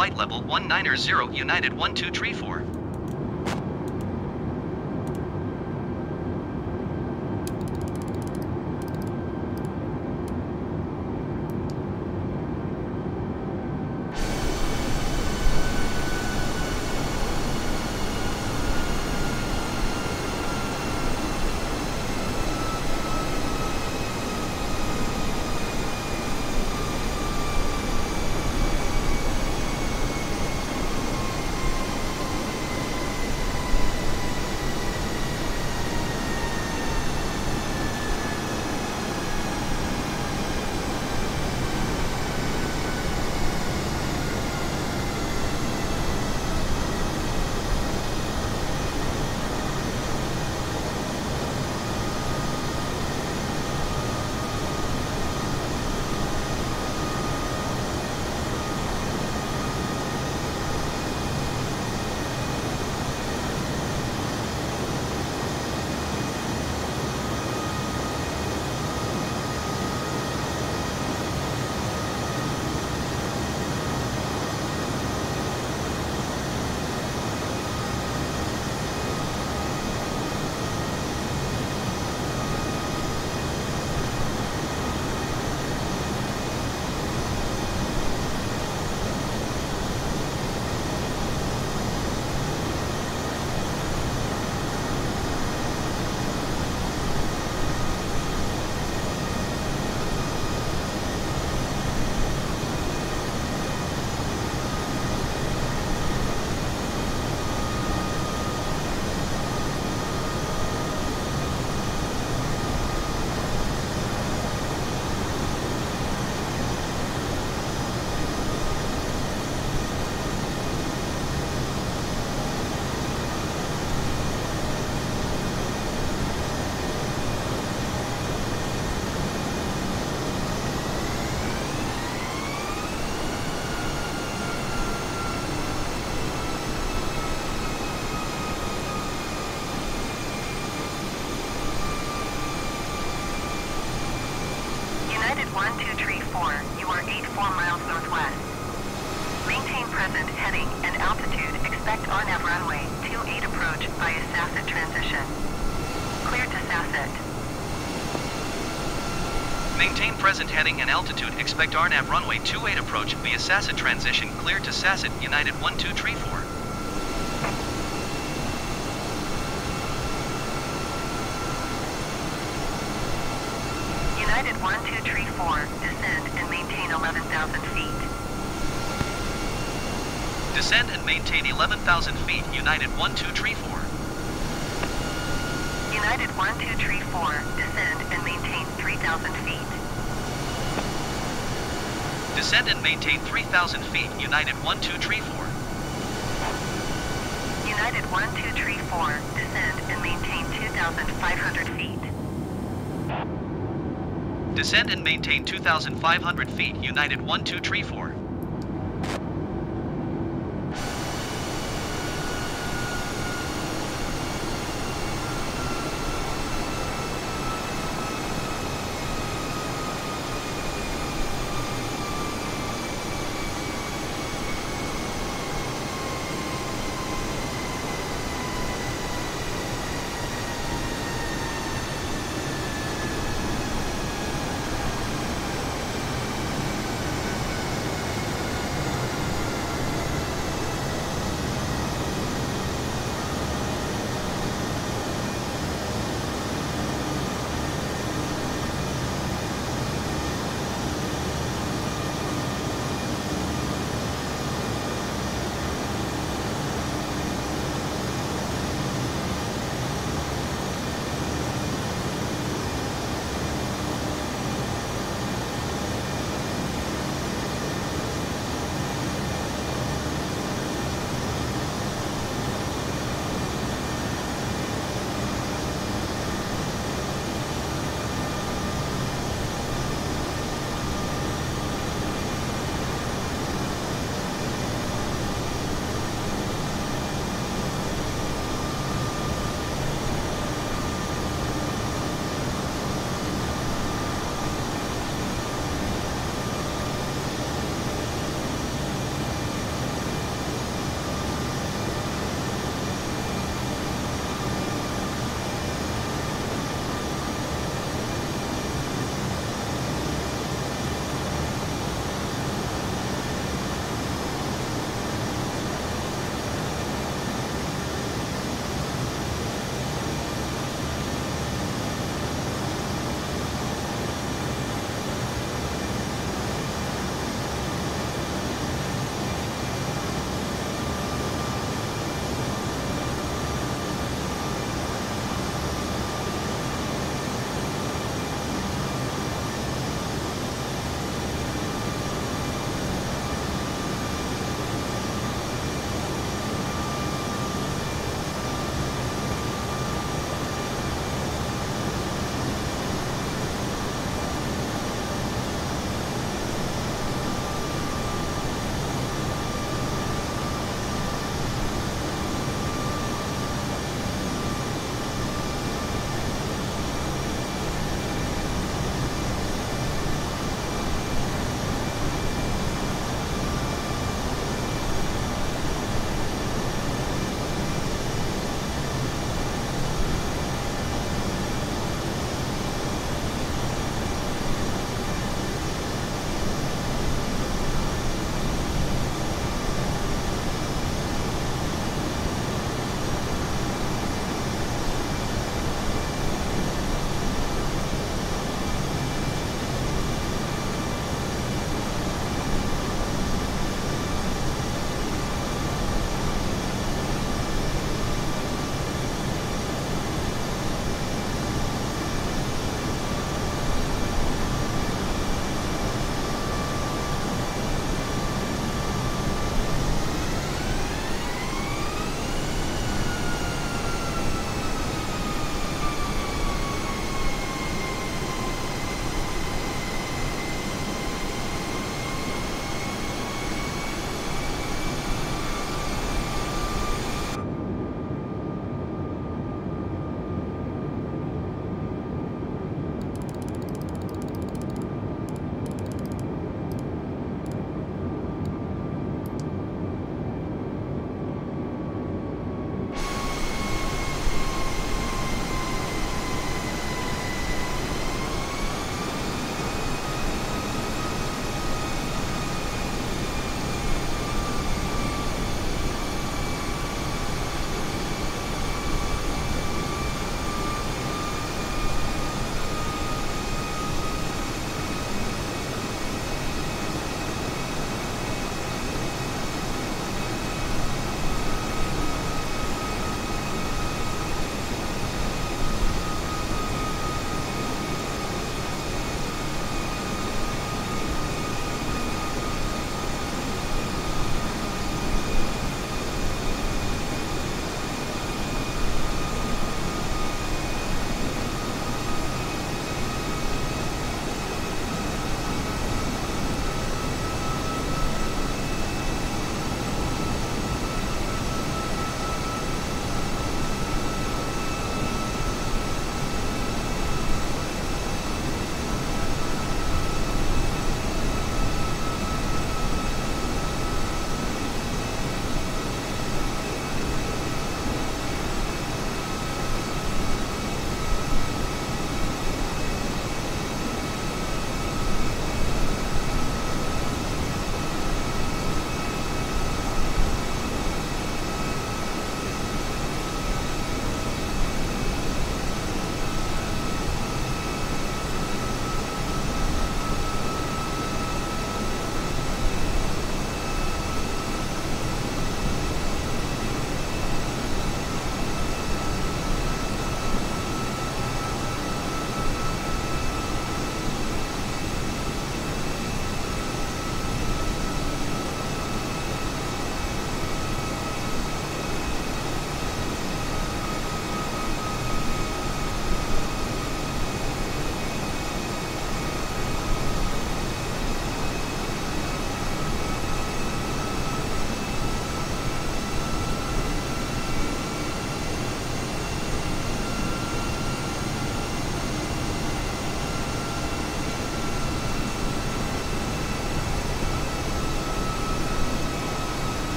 flight level 190 United 1234. 1234, you are 84 miles northwest. Maintain present heading and altitude. Expect RNAV runway 28 approach via Sasset transition. Clear to Sasset. Maintain present heading and altitude. Expect RNAV runway 28 approach via Sasset transition. Clear to Sasset, United 1234. United 1234, descend and maintain 11,000 feet. Descend and maintain 11,000 feet. United 1234. United 1234, descend and maintain 3,000 feet. Descend and maintain 3,000 feet. United 1234. United 1234, descend and maintain 2,500 feet. Descend and maintain 2,500 feet. United 1234.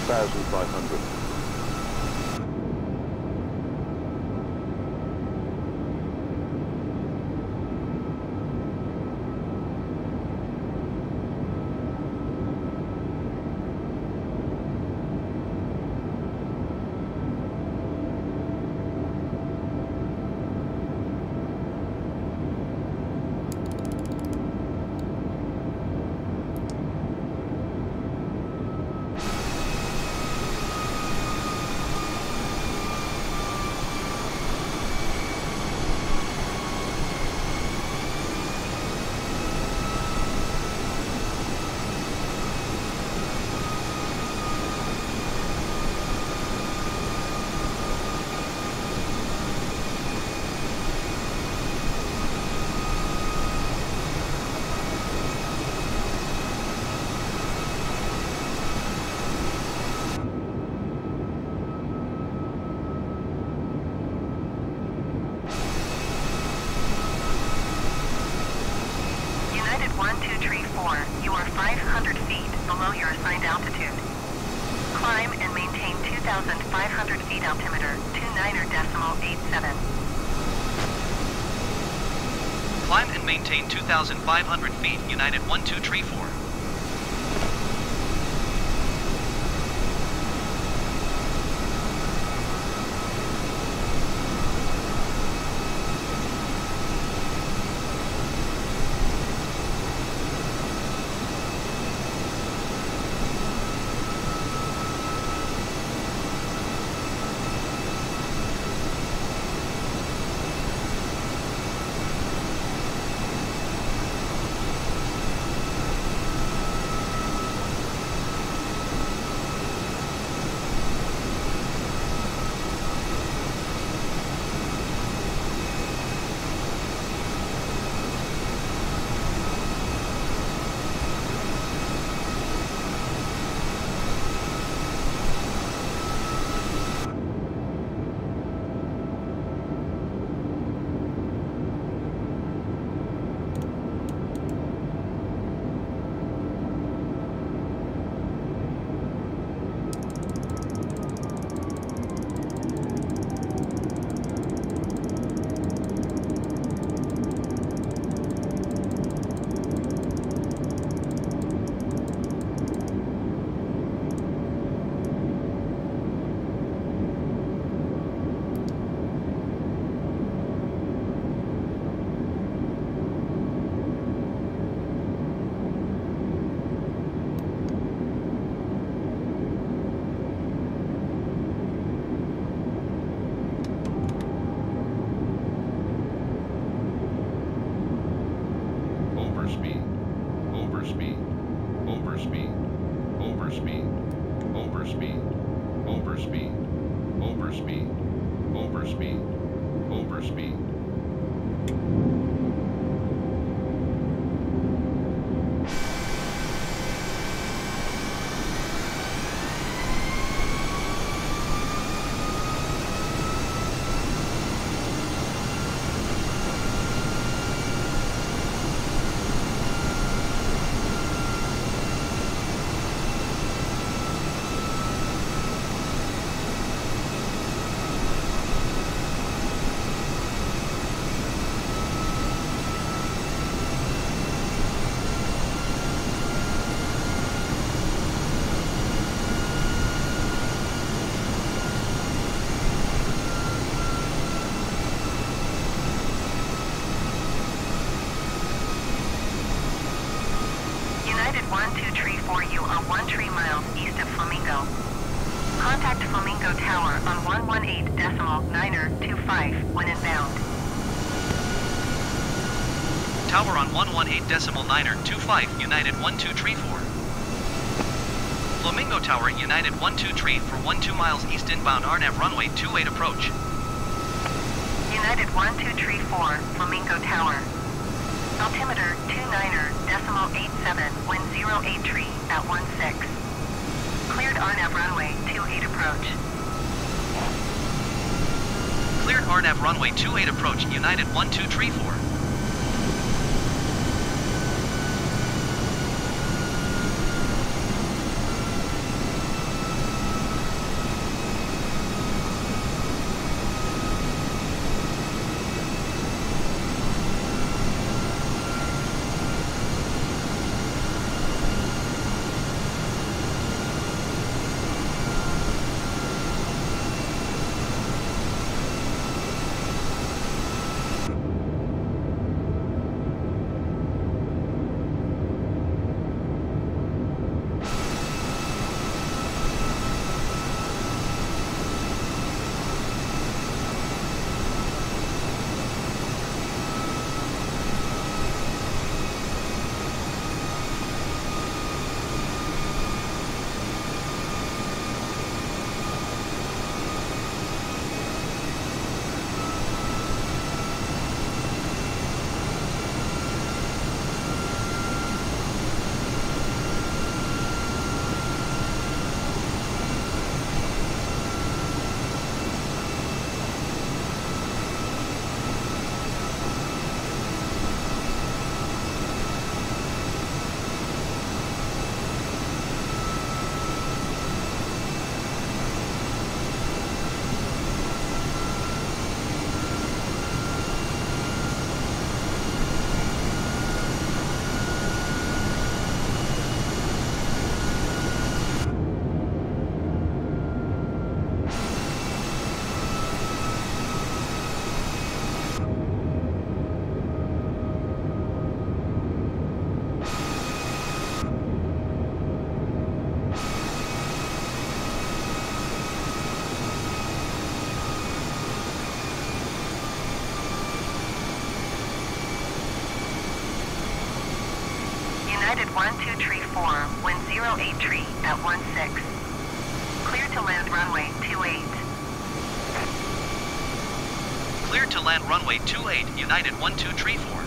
2,500. maintain 2,500 feet, United 1-2-3-4. 118 decimal 9er 25, United 1234. Flamingo Tower, United 123 for 12 miles east inbound RNAV runway 28 approach. United 1234, Flamingo Tower. Altimeter 29er decimal 87 wind 08 tree at 16. Cleared RNAV runway 28 approach. Cleared RNAV runway 28 approach, United 1234. 083 at 16. Clear to land runway 28. Clear to land runway 28, United 1234.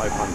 open.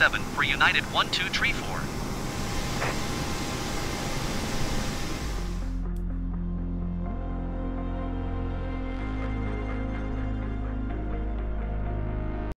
7 for United One, two, three, four.